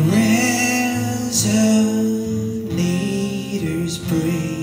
resonator's breaking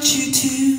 want you to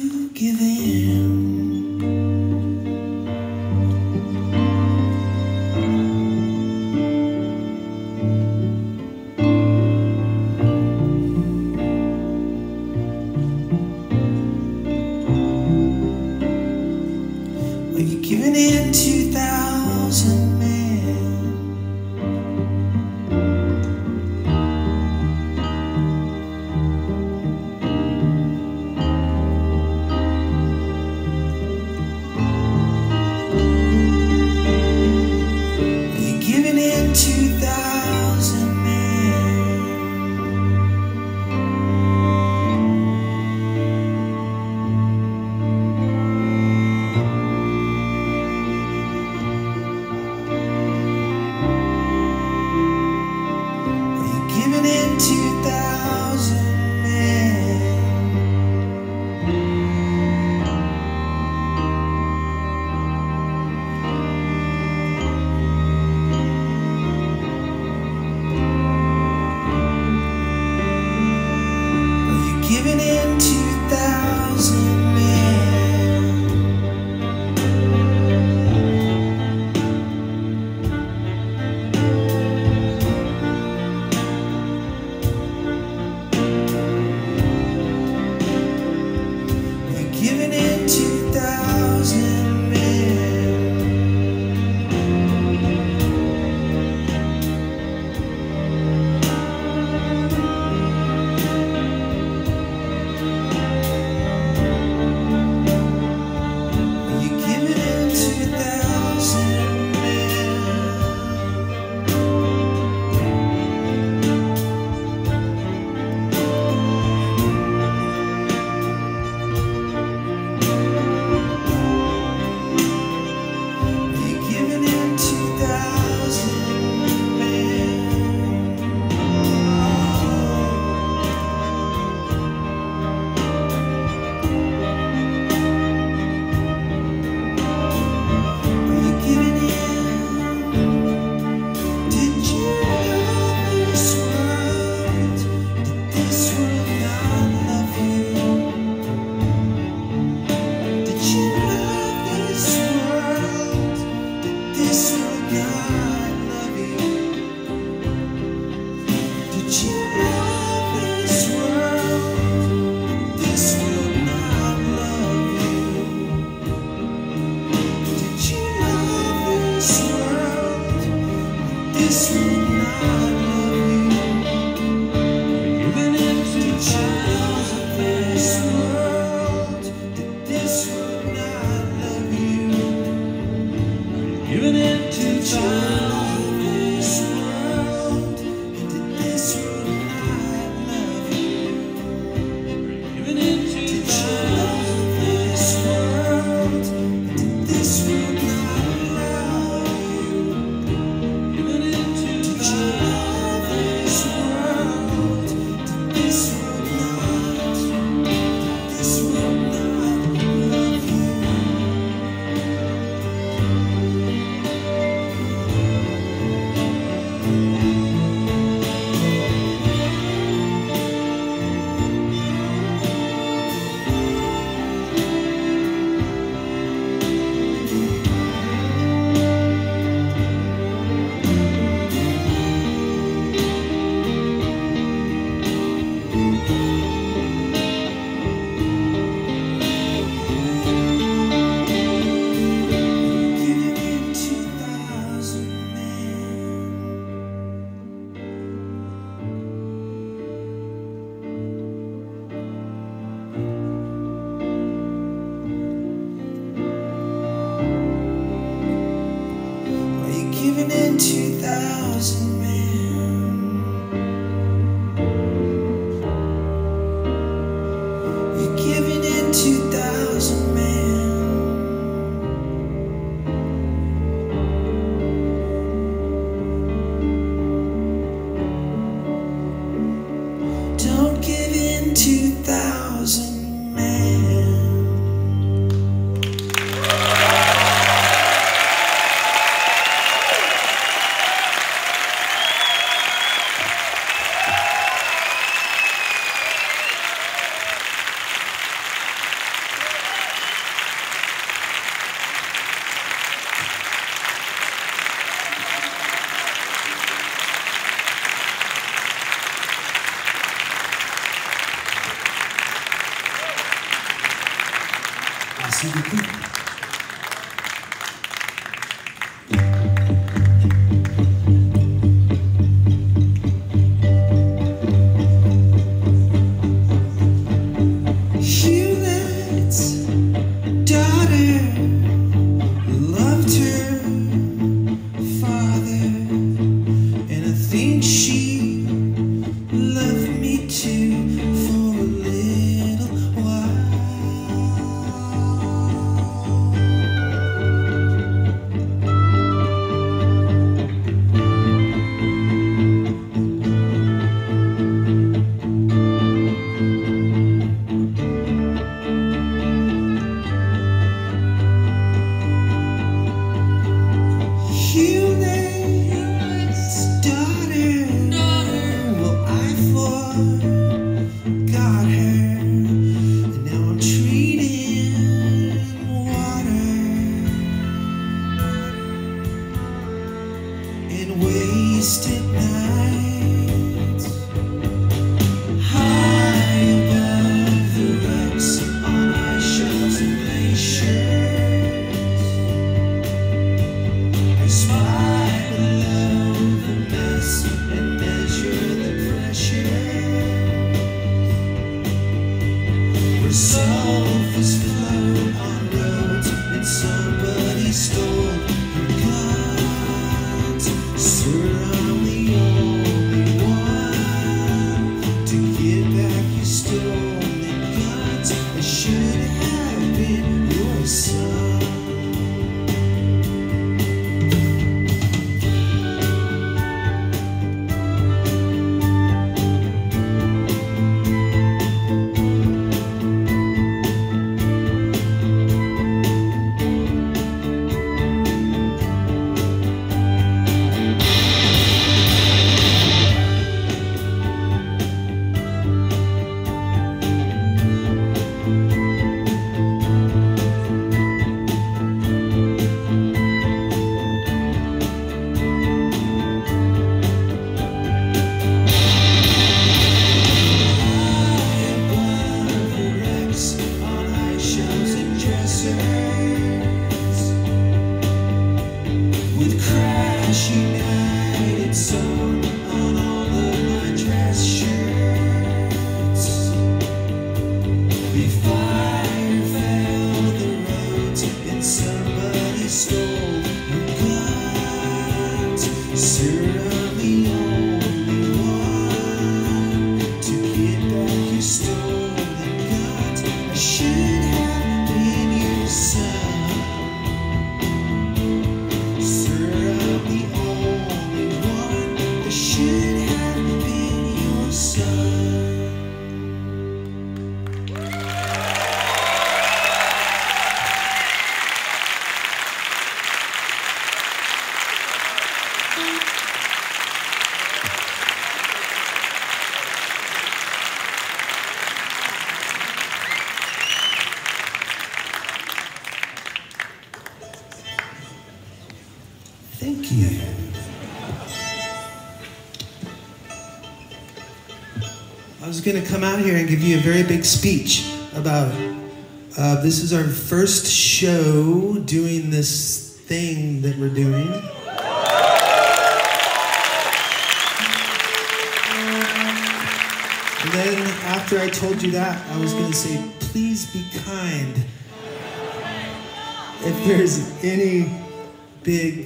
going to come out here and give you a very big speech about it. Uh, this is our first show doing this thing that we're doing. And then after I told you that, I was going to say, please be kind. If there's any big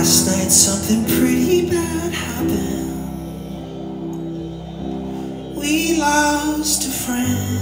Last night something pretty bad happened. We lost a friend.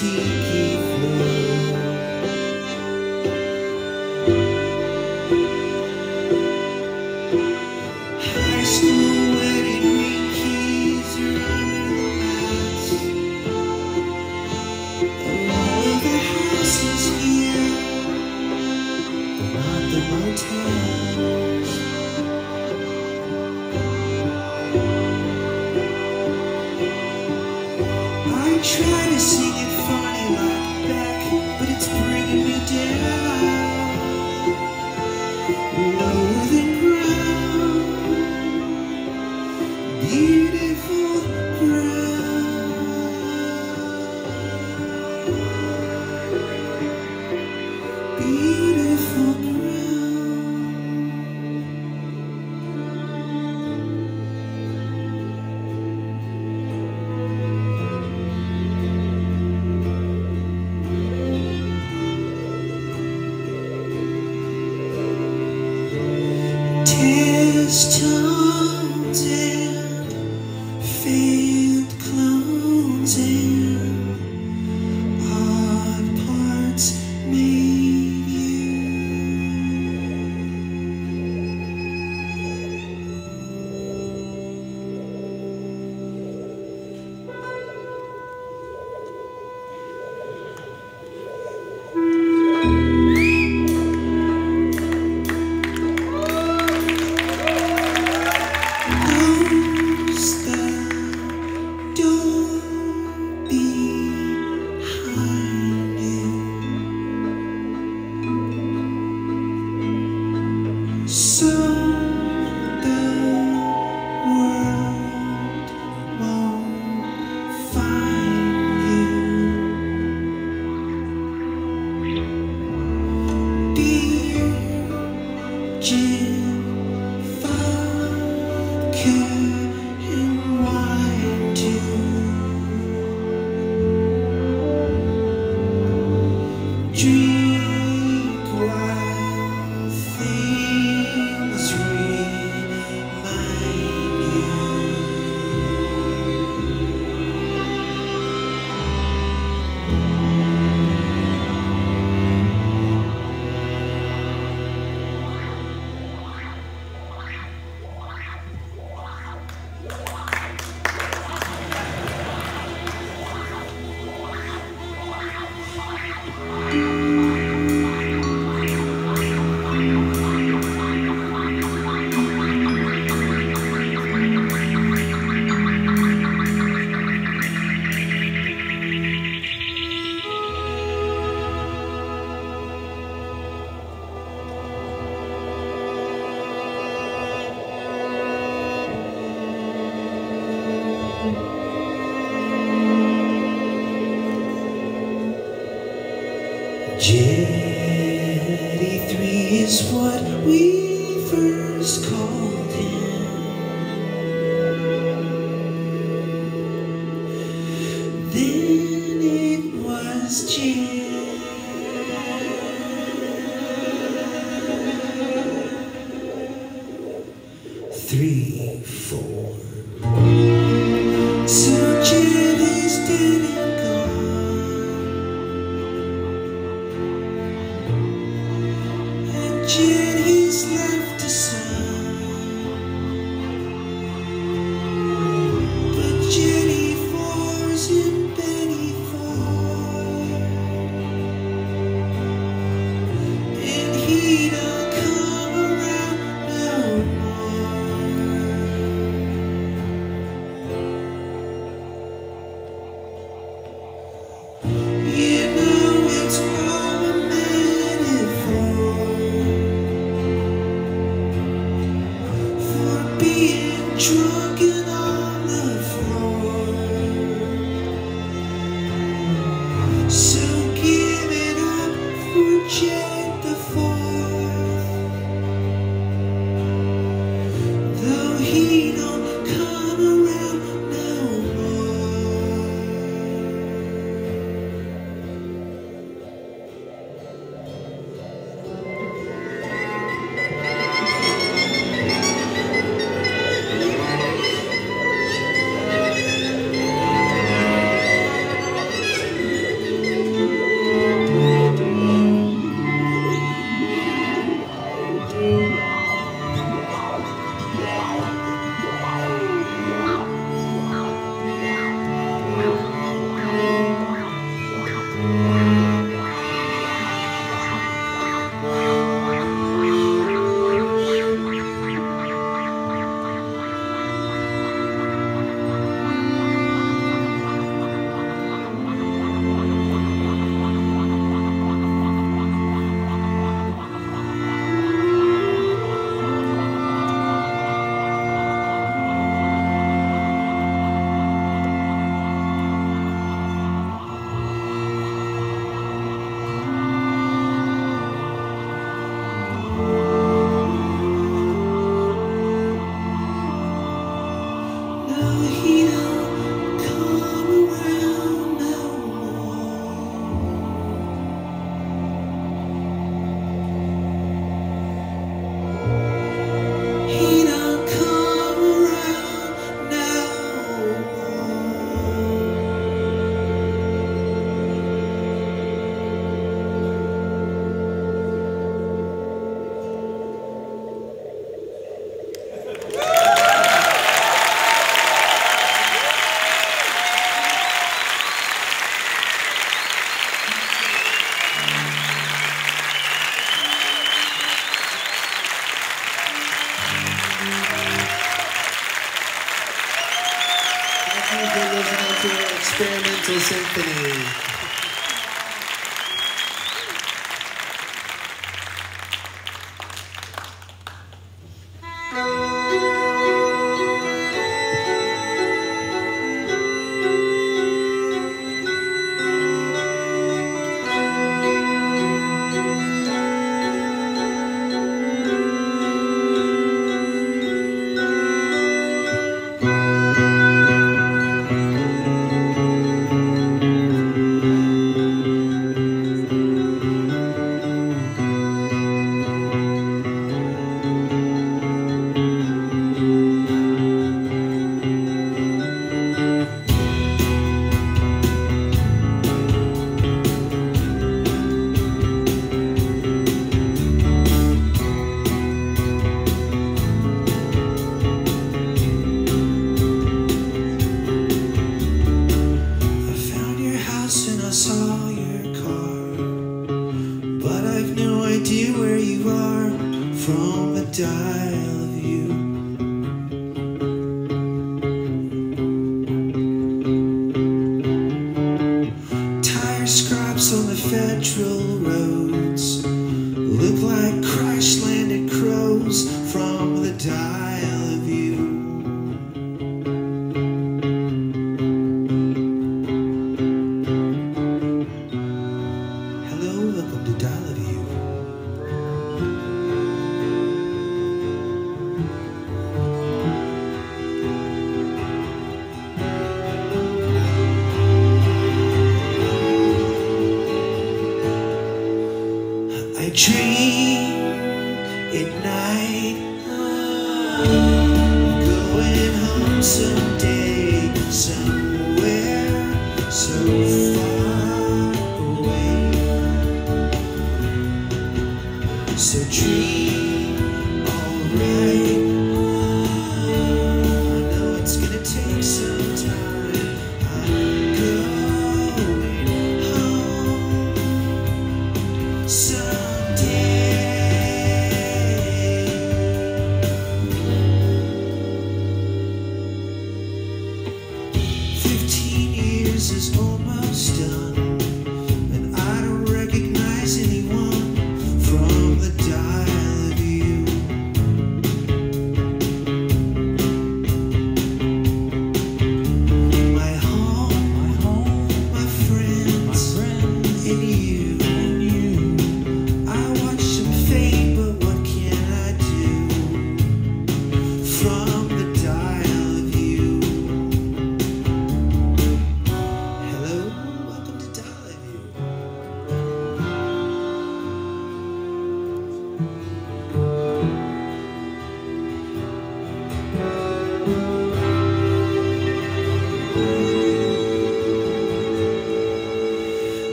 Stared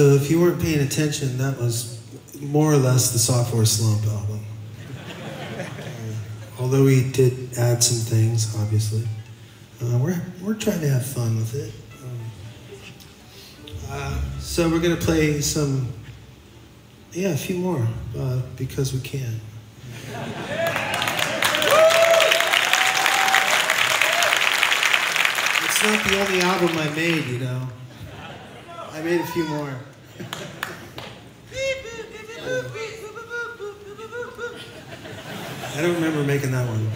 So if you weren't paying attention, that was more or less the Sophtware Slump album. uh, although we did add some things, obviously. Uh, we're, we're trying to have fun with it. Um, uh, so we're going to play some, yeah, a few more, uh, because we can. it's not the only album I made, you know. I made a few more. I don't remember making that one.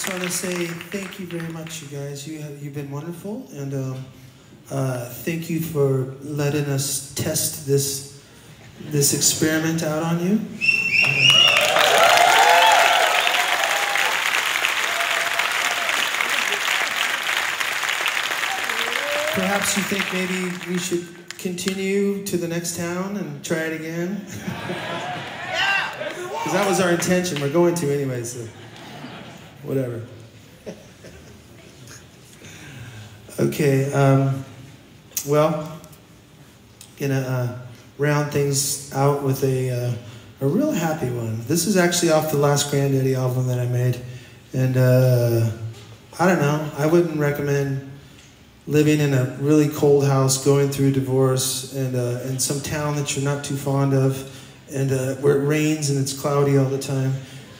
Just want to say thank you very much, you guys. You have you've been wonderful, and um, uh, thank you for letting us test this this experiment out on you. Perhaps you think maybe we should continue to the next town and try it again. Because that was our intention. We're going to anyway, so Okay, um, well, gonna uh, round things out with a, uh, a real happy one. This is actually off the last Grandaddy album that I made. And uh, I don't know, I wouldn't recommend living in a really cold house, going through a divorce, and uh, in some town that you're not too fond of, and uh, where it rains and it's cloudy all the time,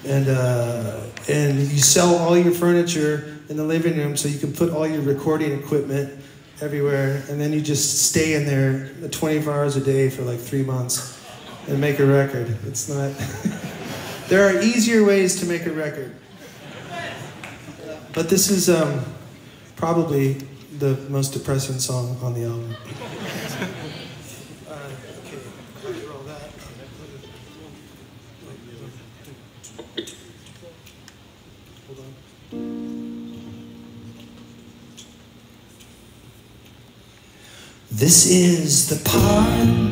and uh, and you sell all your furniture in the living room so you can put all your recording equipment everywhere, and then you just stay in there 24 hours a day for like three months and make a record. It's not. there are easier ways to make a record, but this is um, probably the most depressing song on the album. This is the part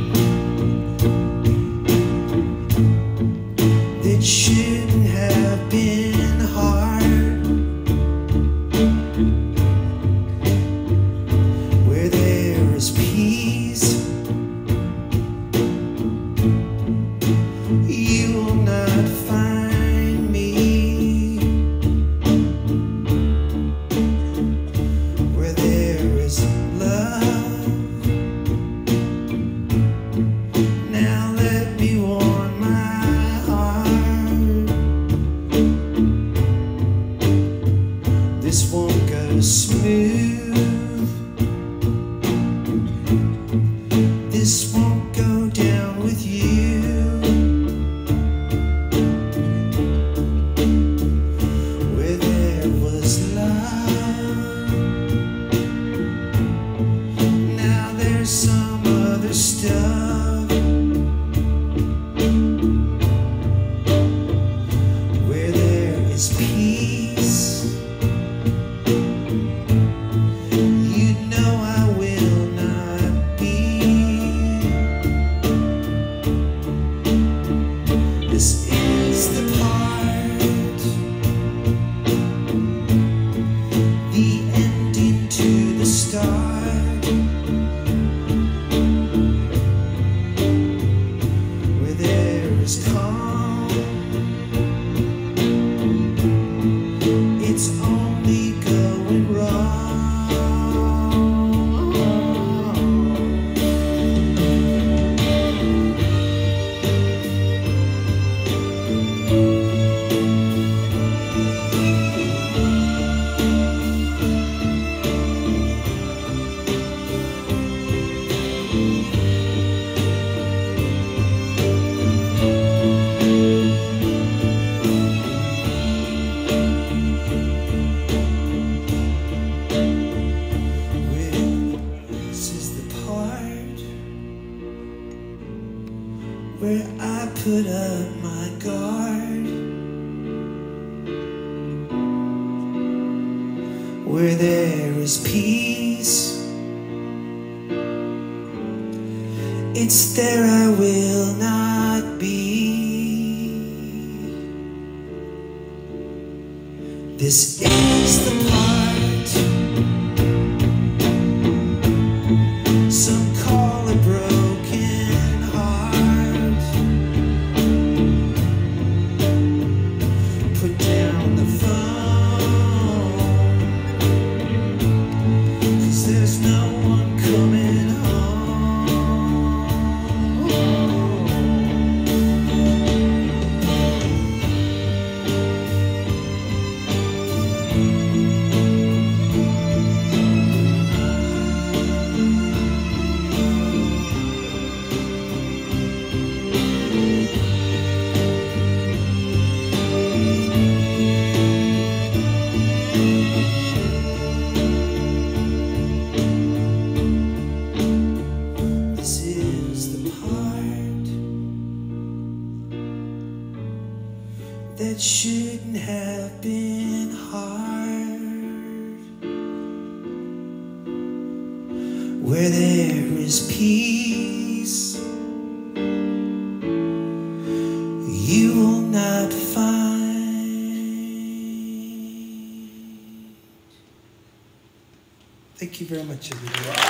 very much, everyone.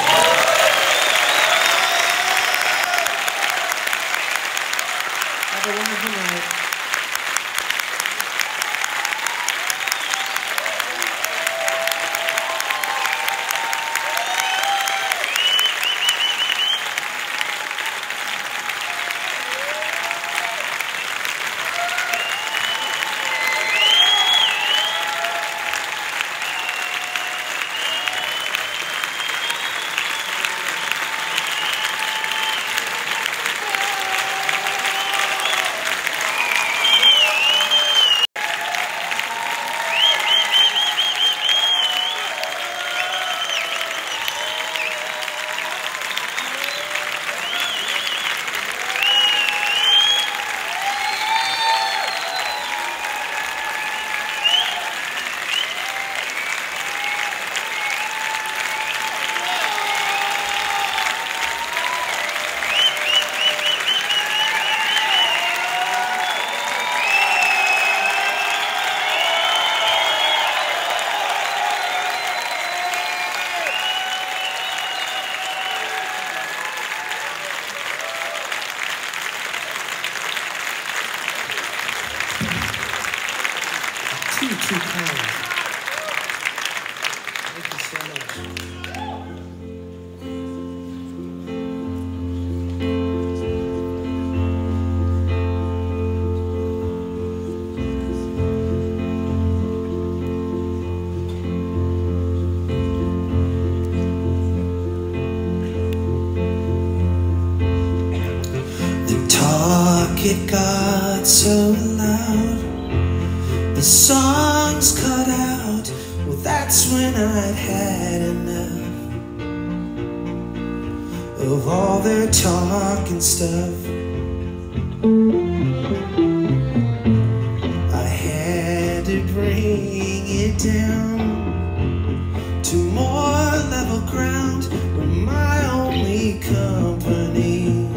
it down to more level ground where my only company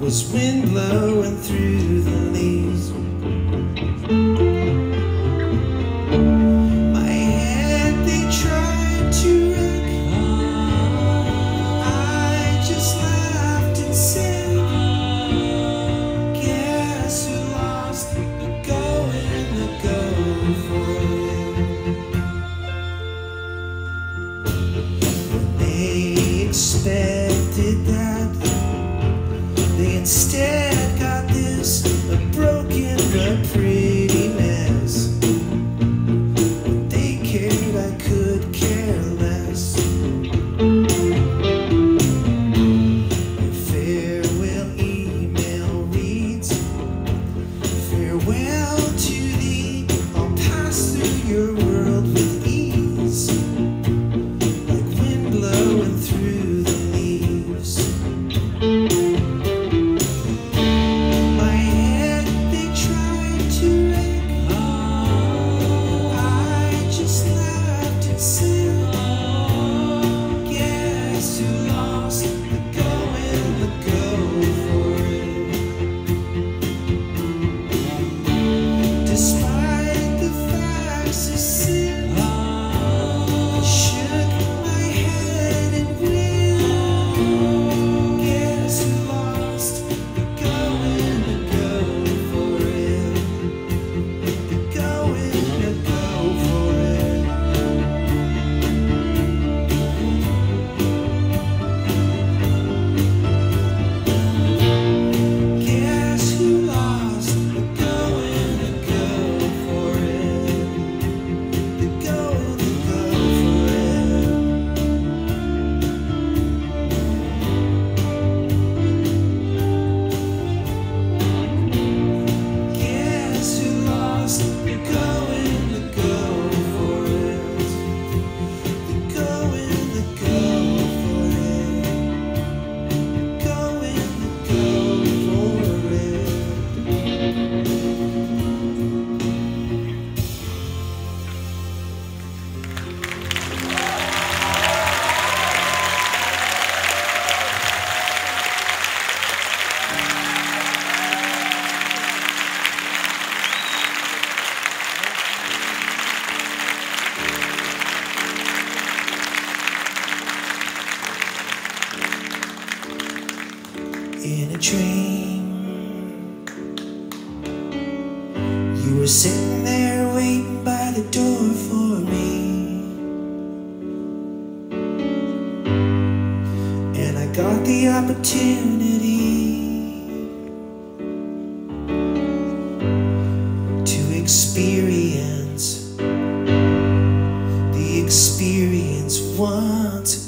was wind blowing through the leaves. Experience. The experience once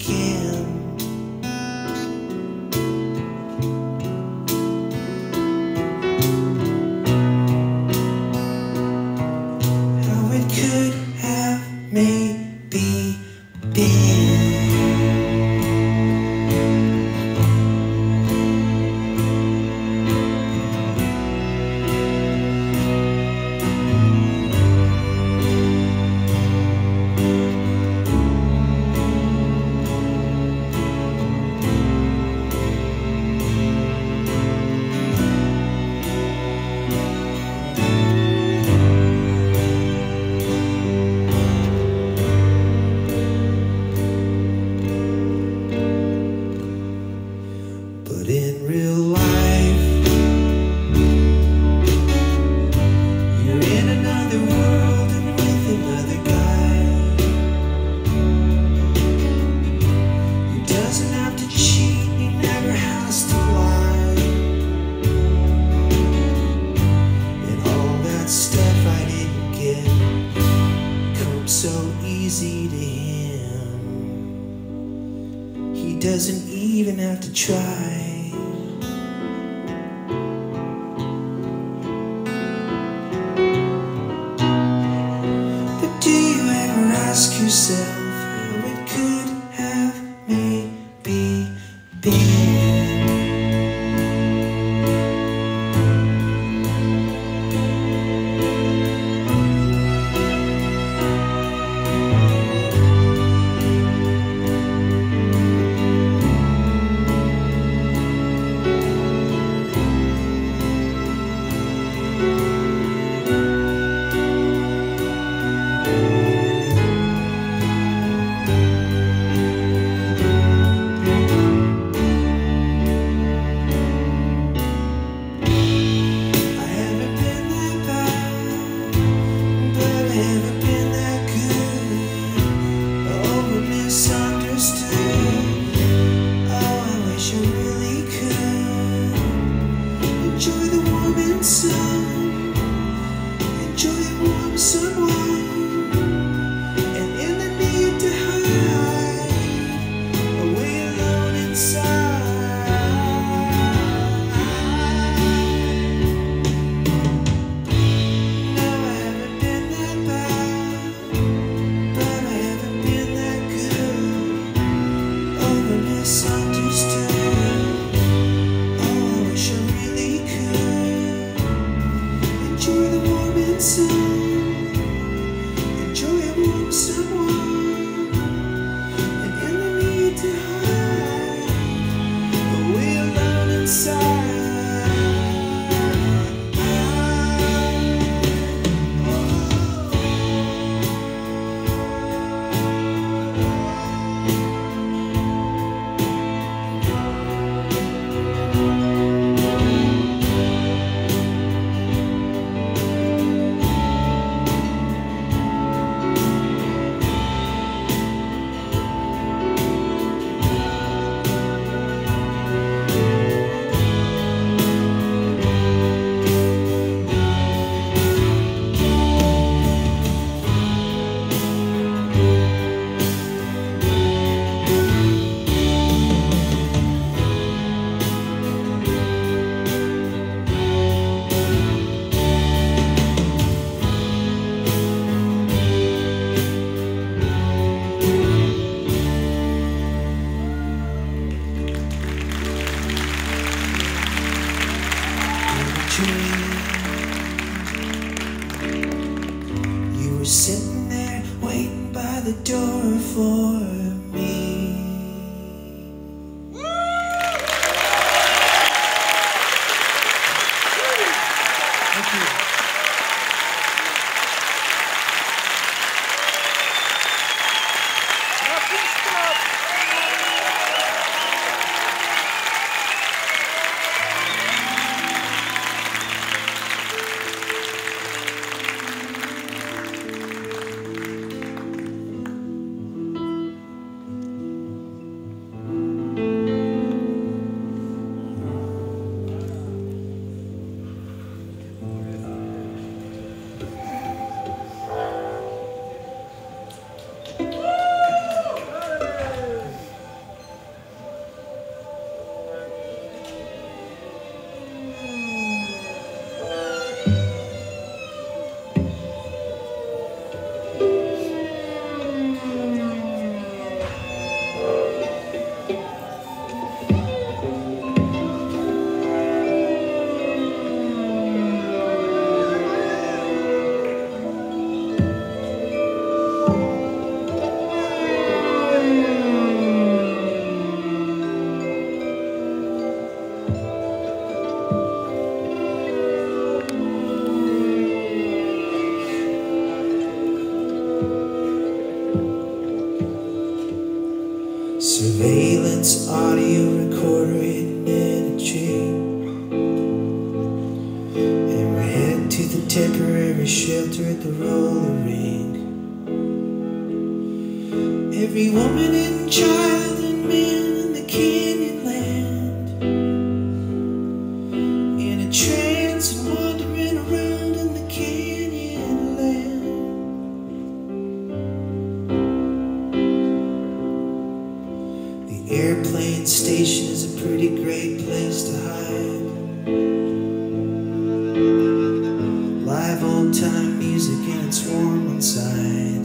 Live old time music and it's warm inside.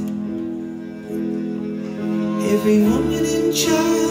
Every woman and child.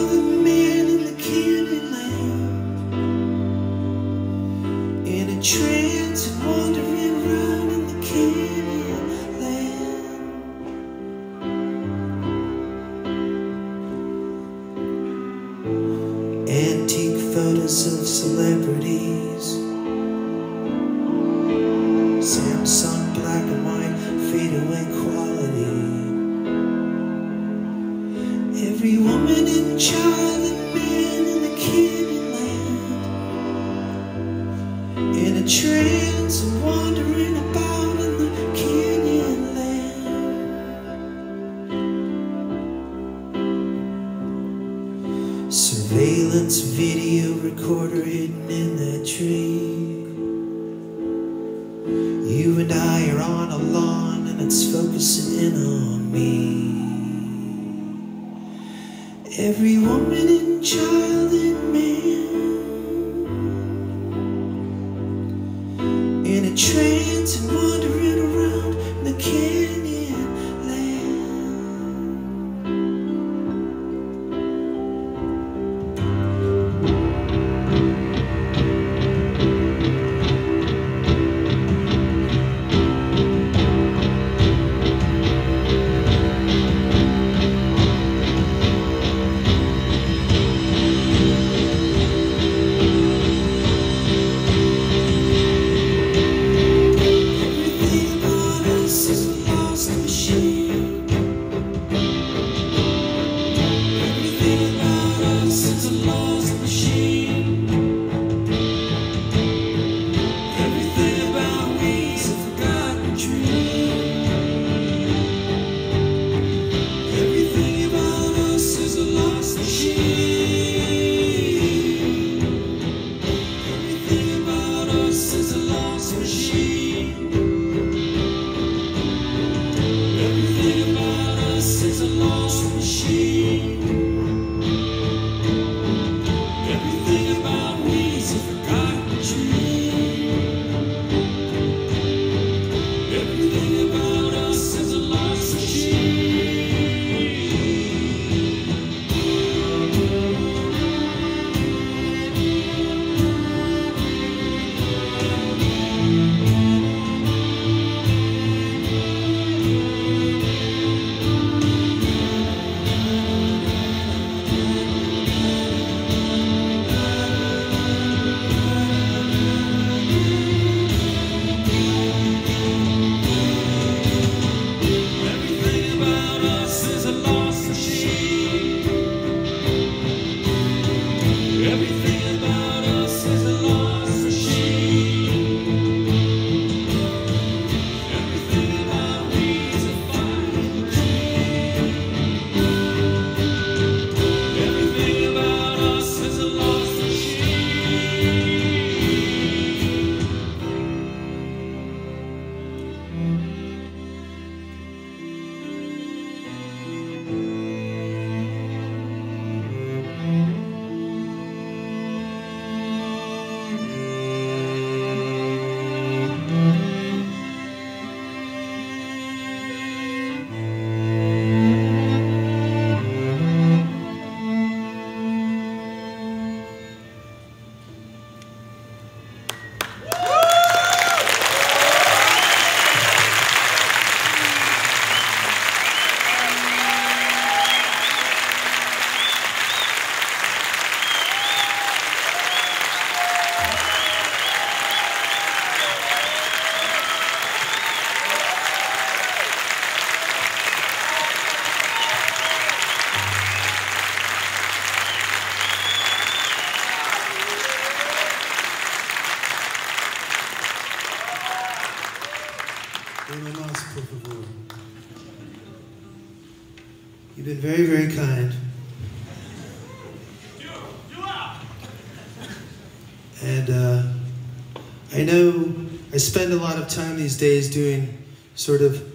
these days doing sort of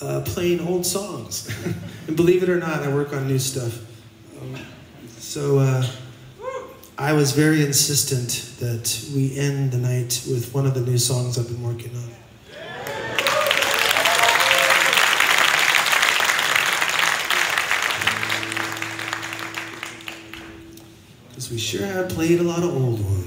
uh, playing old songs. and believe it or not, I work on new stuff. Um, so uh, I was very insistent that we end the night with one of the new songs I've been working on. Because we sure have played a lot of old ones.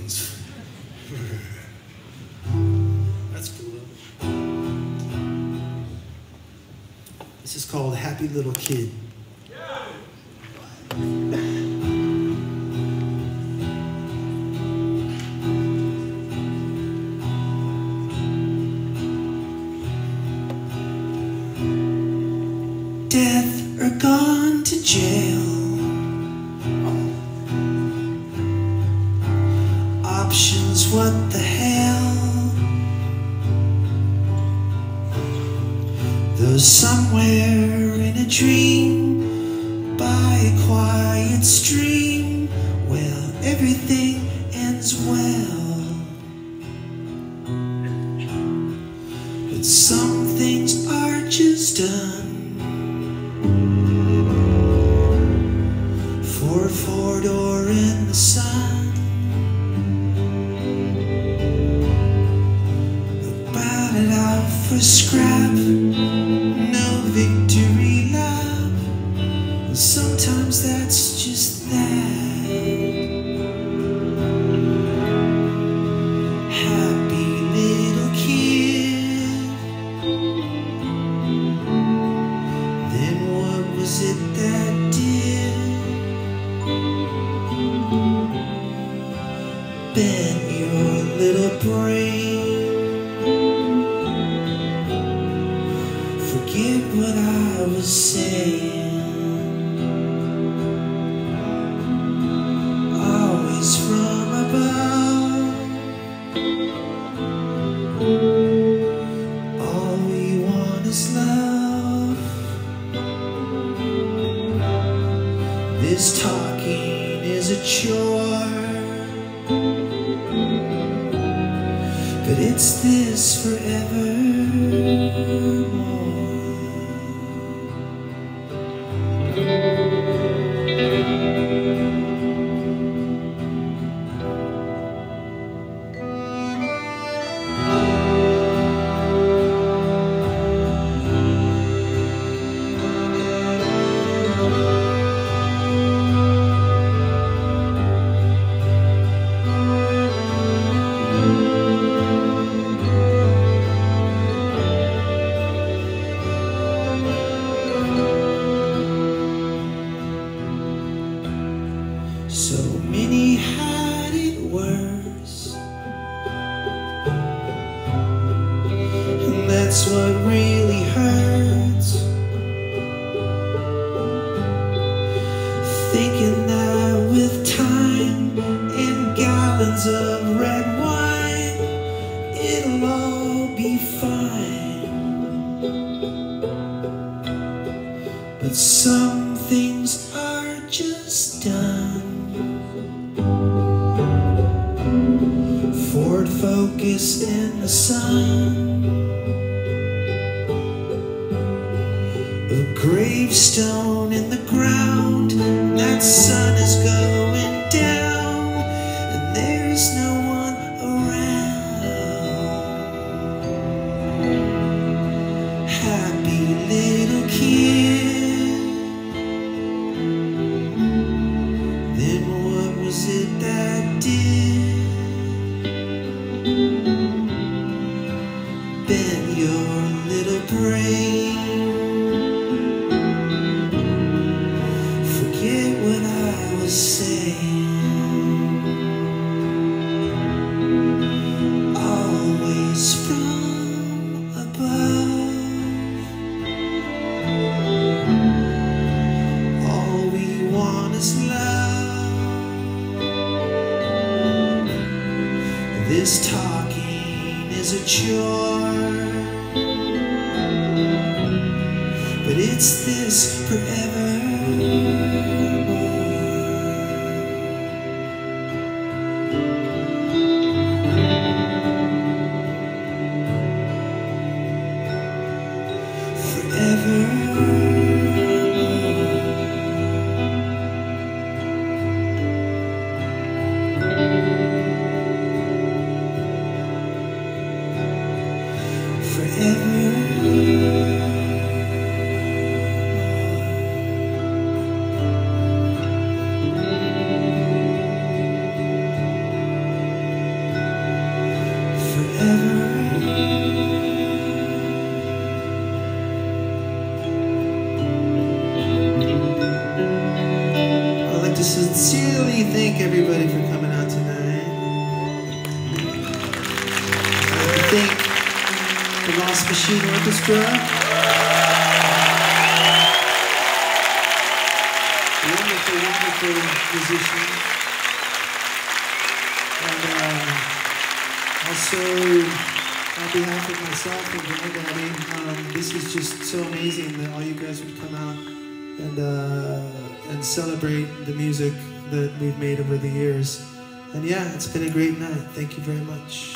Been a great night. Thank you very much.